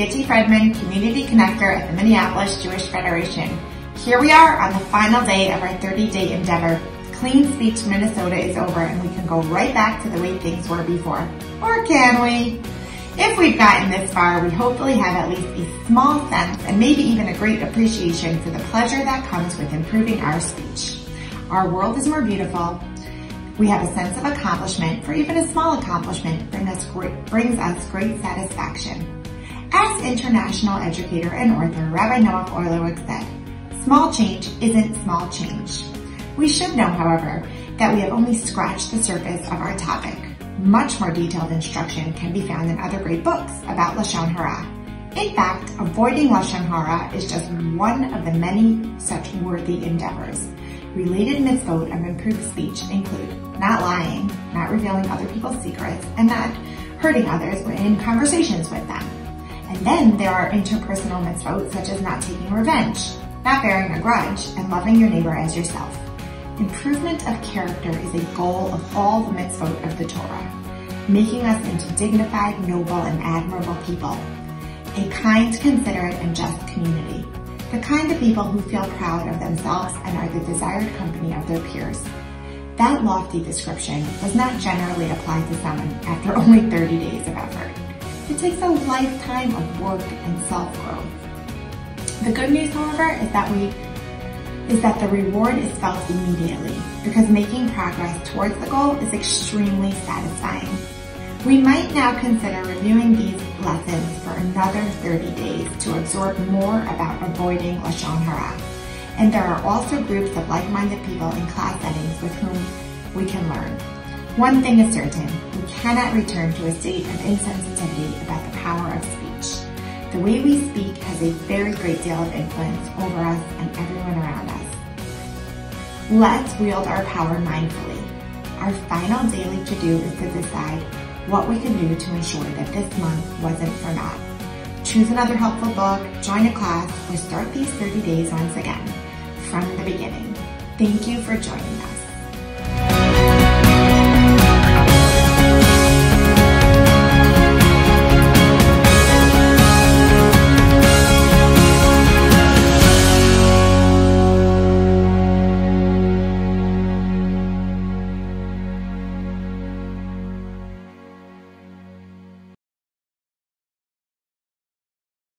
Giti Fredman, Community Connector at the Minneapolis Jewish Federation. Here we are on the final day of our 30-day endeavor. Clean Speech Minnesota is over and we can go right back to the way things were before. Or can we? If we've gotten this far, we hopefully have at least a small sense and maybe even a great appreciation for the pleasure that comes with improving our speech. Our world is more beautiful. We have a sense of accomplishment, for even a small accomplishment brings us great, brings us great satisfaction. As international educator and author Rabbi Noach Orlowek said, small change isn't small change. We should know, however, that we have only scratched the surface of our topic. Much more detailed instruction can be found in other great books about Lashon Hara. In fact, avoiding Lashon Hara is just one of the many such worthy endeavors. Related mitzvot of improved speech include not lying, not revealing other people's secrets, and not hurting others in conversations with them. And then there are interpersonal mitzvot such as not taking revenge, not bearing a grudge, and loving your neighbor as yourself. Improvement of character is a goal of all the mitzvot of the Torah, making us into dignified, noble, and admirable people, a kind, considerate, and just people who feel proud of themselves and are the desired company of their peers. That lofty description does not generally apply to someone after only 30 days of effort. It takes a lifetime of work and self-growth. The good news, however, is that we is that the reward is felt immediately because making progress towards the goal is extremely satisfying. We might now consider reviewing these lessons for another 30 days to absorb more about avoiding Lashon Hara. And there are also groups of like-minded people in class settings with whom we can learn. One thing is certain, we cannot return to a state of insensitivity about the power of speech. The way we speak has a very great deal of influence over us and everyone around us. Let's wield our power mindfully. Our final daily to-do is to decide what we can do to ensure that this month wasn't for naught. Choose another helpful book, join a class, or start these 30 days once again from the beginning. Thank you for joining us.